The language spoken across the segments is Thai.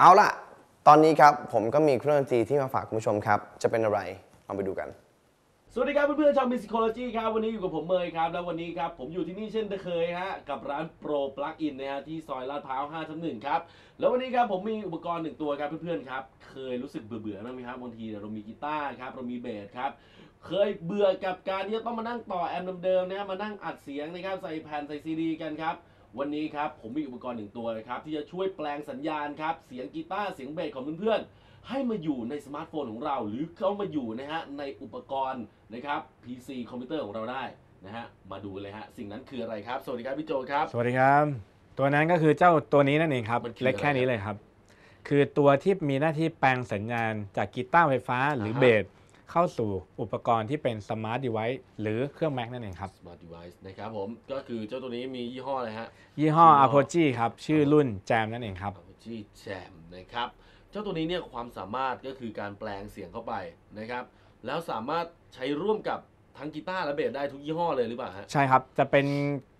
เอาล่ะ ตอนนี้ครับผมก็มีเครื่องดนตรีที่มาฝากคุณผู้ชมครับ จะเป็นอะไรลองไปดูกัน สวัสดีครับเพื่อนๆชาว Musicology ครับวันนี้อยู่กับผมเมย์ครับ แล้ววันนี้ครับผมอยู่ที่นี่เช่นเคยฮะกับร้าน Pro Plugin นะฮะที่ซอยลาดพร้าว5ทับหนึ่งครับ แล้ววันนี้ครับผมมีอุปกรณ์หนึ่งตัวครับเพื่อนๆครับ เคยรู้สึกเบื่อๆบ้างไหมครับบางทีเรามีกีตาร์ครับเรามีเบสครับเคยเบื่อกับการที่จะต้องมานั่งต่อแอมป์เดิมๆนะฮะมานั่งอัดเสียงนะครับใส่แผ่นใส่ซีดีกันครับ วันนี้ครับผมมีอุปกรณ์หนึ่งตัวนะครับที่จะช่วยแปลงสัญญาณครับเสียงกีตาร์เสียงเบสของเพื่อนๆ ให้มาอยู่ในสมาร์ทโฟนของเรา หรือเข้ามาอยู่นะฮะในอุปกรณ์นะครับ PC คอมพิวเตอร์ของเราได้นะฮะมาดูเลยฮะสิ่งนั้นคืออะไรครับ สวัสดีครับพี่โจครับ สวัสดีครับ ตัวนั้นก็คือเจ้าตัวนี้นั่นเองครับมันคือเล็กแค่อะไรนี้เลยครับ คือตัวที่มีหน้าที่แปลงสัญญาณจากกีตาร์ไฟฟ้าหรืออ่าฮะเบส เข้าสู่อุปกรณ์ที่เป็น smart device หรือเครื่อง Mac นั่นเองครับ Smart Device นะครับผม ก็คือเจ้าตัวนี้มียี่ห้ออะไรฮะ ยี่ห้อยี่ห้อ Apogee ครับ ชื่อรุ่น Jam นั่นเองครับ Apogee Jam นะครับ เจ้าตัวนี้เนี่ยความสามารถก็คือการแปลงเสียงเข้าไปนะครับ แล้วสามารถใช้ร่วมกับทั้งกีตาร์และเบสได้ทุกยี่ห้อเลยหรือเปล่าฮะ ใช่ครับ จะเป็น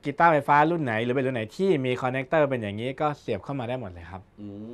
กีตาร์ไฟฟ้ารุ่นไหน หรือเป็นรุ่นไหนที่มีคอนเนคเตอร์เป็นอย่างนี้ก็เสียบเข้ามาได้หมดเลยครับ อืม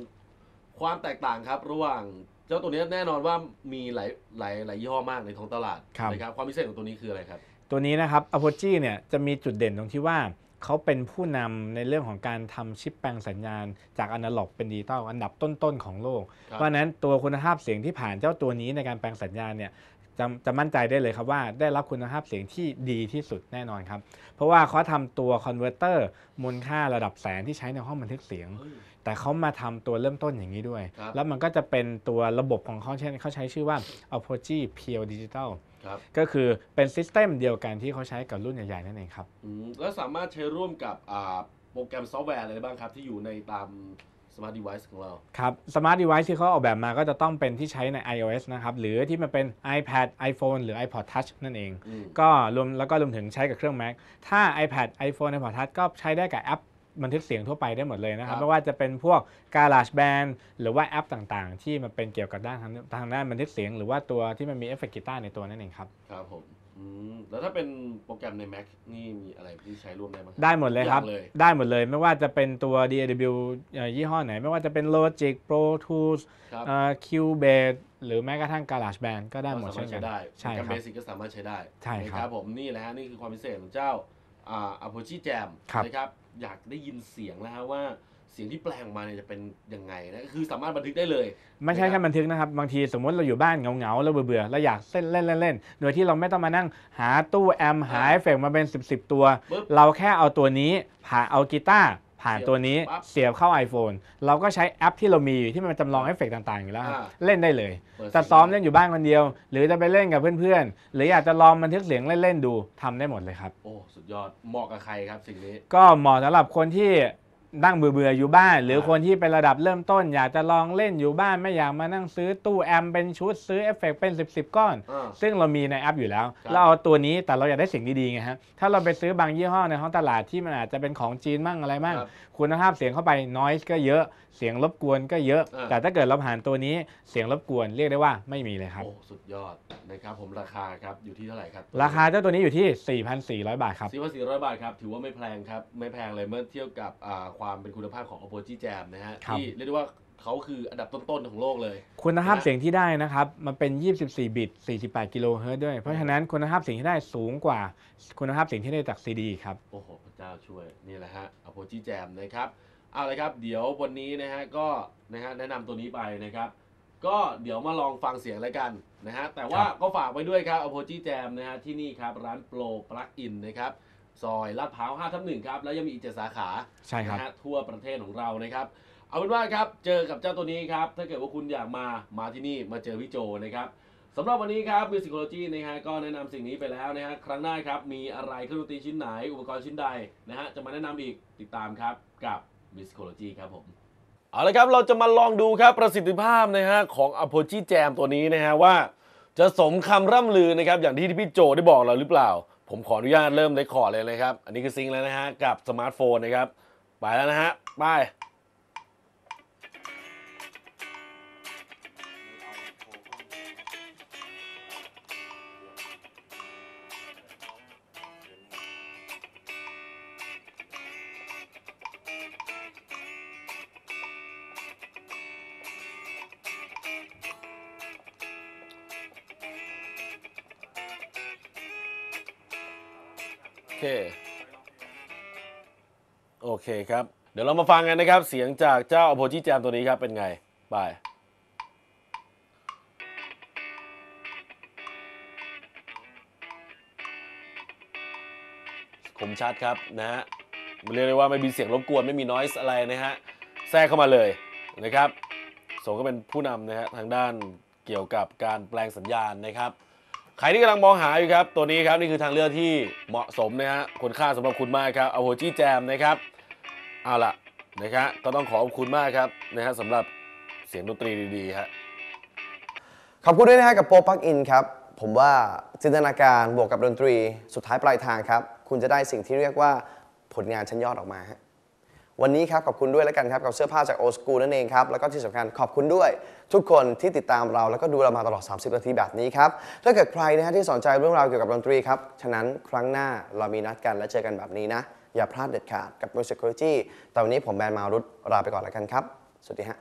ความแตกต่างครับระหว่างเจ้าตัวนี้แน่นอนว่ามีหลายหลายหลายยี่ห้อมากในท้องตลาดครับนะครับความพิเศษของตัวนี้คืออะไรครับ ตัวนี้นะครับ Apogee เนี่ยจะมีจุดเด่นตรงที่ว่าเขาเป็นผู้นำในเรื่องของการทำชิปแปลงสัญญาณ จากอนาล็อกเป็นดิจิตอลอันดับต้นๆของโลกครับเพราะฉะนั้นตัวคุณภาพเสียงที่ผ่านเจ้าตัวนี้ในการแปลงสัญญาณเนี่ย จะจะมั่นใจได้เลยครับว่าได้รับคุณภาพเสียงที่ดีที่สุดแน่นอนครับ เพราะว่าเขาทำตัว converter มูลค่าระดับแสนที่ใช้ในห้องบันทึกเสียงเฮ้ยแต่เขามาทำตัวเริ่มต้นอย่างนี้ด้วย ครับ แล้วมันก็จะเป็นตัวระบบของเขาเช่นเขาใช้ชื่อว่า Apogee Pure Digital ครับก็คือเป็น system เดียวกันที่เขาใช้กับรุ่นใหญ่ๆนั่นเองครับ อืมแล้วสามารถใช้ร่วมกับอ่าโปรแกรมซอฟต์แวร์อะไรได้บ้างครับ ที่อยู่ในตาม Smart Device ของเรา ครับ smart device ที่เขาออกแบบมาก็จะต้องเป็นที่ใช้ใน iOS นะครับ หรือที่มันเป็น iPad iPhone หรือ iPod Touch นั่นเอง อืม ก็รวมแล้วก็รวมถึงใช้กับเครื่อง Mac ถ้า iPad iPhone iPod Touch ก็ใช้ได้กับแอปบันทึกเสียงทั่วไปได้หมดเลยนะครับครับไม่ว่าจะเป็นพวก GarageBand หรือว่าแอปต่างๆ ที่มันเป็นเกี่ยวกับด้านทางทางด้านบันทึกเสียง หรือว่าตัวที่มันมีเอฟเฟกต์กีตาร์ในตัวนั่นเองครับ ครับผม อืมแล้วถ้าเป็นโปรแกรมใน Mac นี่มีอะไรที่ใช้ร่วมได้บ้างได้หมดเลยครับทุกอย่างเลย ได้หมดเลยไม่ว่าจะเป็นตัว DAW เอ่อยี่ห้อไหน ไม่ว่าจะเป็น Logic Pro Tools ครับเอ่อ Cubase หรือแม้กระทั่ง GarageBand ก็ได้หมดก็สาเช่มารถใช้ เช่นกัใช้น ได้ใช่ครับโปรแกรม basicก็สามารถใช้ได้ใช่ครับนะผมนี่แหละฮะนี่คือความพิเศษของเจ้าอ่า Apogee Jam ครับ นะครับอยากได้ยินเสียงแล้วฮะว่า เสียงที่แปลงออกมาเนี่ยจะเป็นยังไงนะคือสามารถบันทึกได้เลย ไม่ใช่นะครับแค่บันทึกนะครับ บางทีสมมติเราอยู่บ้านเหงาๆเราเบื่อๆเราอยากเล่นเล่นเล่นเล่นโดยที่เราไม่ต้องมานั่งหาตู้แอมป์หาเอฟเฟกต์มาเป็น 10ๆ ตัวปึ๊บเราแค่เอาตัวนี้ผ่านเอากีตาร์ผ่านเสียบตัวนี้ปั๊บเสียบเข้า iPhone เราก็ใช้แอปที่เรามีอยู่ที่มันจำลองเอฟเฟกต์ต่างๆอยู่แล้วครับอ่าเล่นได้เลยปิดเสียงซ้อมเล่นอยู่บ้านคนเดียว หรือจะไปเล่นกับเพื่อนๆ หรืออยากจะลองบันทึกเสียงเล่นๆดูทำได้หมดเลยครับ โอ้ สุดยอดเหมาะกับใครครับสิ่งนี้ ก็เหมาะสำหรับคนที่ นั่งเบื่อๆอยู่บ้าน หรือคนที่เป็นระดับเริ่มต้น อยากจะลองเล่นอยู่บ้านไม่อยากมานั่งซื้อตู้แอมป์เป็นชุดซื้อเอฟเฟกต์เป็น 10ๆ ก้อน อ่า ซึ่งเรามีในแอปอยู่แล้วครับเราเอาตัวนี้แต่เราอยากได้เสียงดีๆไงฮะถ้าเราไปซื้อบางยี่ห้อในท้องตลาดที่มันอาจจะเป็นของจีนมั่งอะไรมั่ง ครับคุณภาพเสียงเข้าไป noise ก็เยอะเสียงรบกวนก็เยอะ อ่า แต่ถ้าเกิดเราผ่านตัวนี้เสียงรบกวนเรียกได้ว่าไม่มีเลยครับ โอ้สุดยอดนะครับผมราคาครับอยู่ที่เท่าไหร่ครับราคาเจ้าตัวนี้อยู่ที่ 4,400 บาทครับ สี่พันสี่ร้อยบาทครับถือว่าไม่แพงครับไม่แพงเลยเมื่อเทียบกับอ่าความเป็นคุณภาพของ Apogee Jam นะฮะครับ ที่เรียกได้ว่าเขาคืออันดับต้นๆของโลกเลย คุณภาพนะเสียงที่ได้นะครับ มันเป็น 24 บิต 48 กิโลเฮิรตซ์ด้วย เพราะฉะนั้นคุณภาพเสียงที่ได้สูงกว่าคุณภาพเสียงที่ได้จากซีดีครับ โอ้โห พระเจ้าช่วย นี่แหละฮะ Apogee Jam นะครับ เอาเลยครับ เดี๋ยววันนี้นะฮะ ก็นะฮะแนะนำตัวนี้ไปนะครับ ก็เดี๋ยวมาลองฟังเสียงแล้วกันนะฮะ แต่ว่าครับ ก็ฝากไว้ด้วยครับ Apogee Jam นะฮะ ที่นี่ครับ ร้านโปรปลั๊กอินนะครับ ซอยลาดพร้าว5ทับหนึ่งครับ แล้วยังมีอีกเจ็ดสาขาใช่ครับ นะฮะทั่วประเทศของเรานะครับ เอาเป็นว่าครับ เจอกับเจ้าตัวนี้ครับ ถ้าเกิดว่าคุณอยากมา มาที่นี่มาเจอพี่โจนะครับสำหรับวันนี้ครับ Musicology นะฮะก็แนะนำสิ่งนี้ไปแล้วนะฮะครั้งหน้าครับ มีอะไรเครื่องดนตรีชิ้นไหน อุปกรณ์ชิ้นใดนะฮะจะมาแนะนำอีกติดตามครับกับ Musicology ครับผม เอาละครับ เราจะมาลองดูครับประสิทธิภาพนะฮะของ Apogee Jam ตัวนี้นะฮะว่า จะสมคำร่ำลือนะครับ อย่างที่พี่โจได้บอกเราหรือเปล่า ผมขออนุญาตเริ่ม record เลยนะครับ อันนี้คือ sync แล้วนะฮะ กับสมาร์ทโฟนนะครับ ไปแล้วนะฮะ ไป เค โอเคครับ เดี๋ยวเรามาฟังกันนะครับ เสียงจากเจ้าอโพจิแจมตัวนี้ครับ เป็นไง บายคมชัดครับนะฮะเรียกได้ว่าไม่มีเสียงรบกวนไม่มีนอยส์อะไรนะฮะ แทรกเข้ามาเลยนะครับสงก็เป็นผู้นำนะฮะทางด้านเกี่ยวกับการแปลงสัญญาณนะครับ ใครที่กำลังมองหาอยู่ครับ ตัวนี้ครับนี่คือทางเลือกที่เหมาะสมนะฮะคุณค่าสำหรับคุณมากครับเอาโฮจี้แจมนะครับเอาล่ะนะครับก็ต้องขอขอบคุณมากครับนะฮะสำหรับเสียงดนตรีดีๆฮะขอบคุณด้วยนะฮะกับโปรปักอินครับ ผมว่าจินตนาการบวกกับดนตรีสุดท้ายปลายทางครับ คุณจะได้สิ่งที่เรียกว่าผลงานชั้นยอดออกมาฮะ วันนี้ครับขอบคุณด้วยแล้วกันครับกับเสื้อผ้าจากโอสกูนั่นเองครับแล้วก็ที่สำคัญขอบคุณด้วย ทุกคนที่ติดตามเราแล้วก็ดูเรามาตลอด 30 นาทีแบบนี้ครับถ้าเกิดใครนะฮะที่สนใจเรื่องราวเกี่ยวกับดนตรีครับฉะนั้นครั้งหน้าเรามีนัดกันและเจอกันแบบนี้นะ อย่าพลาดเด็ดขาดกับ Musicology แต่วันนี้ผมแบนมารุตลาไปก่อนแล้วกันครับสวัสดีฮะ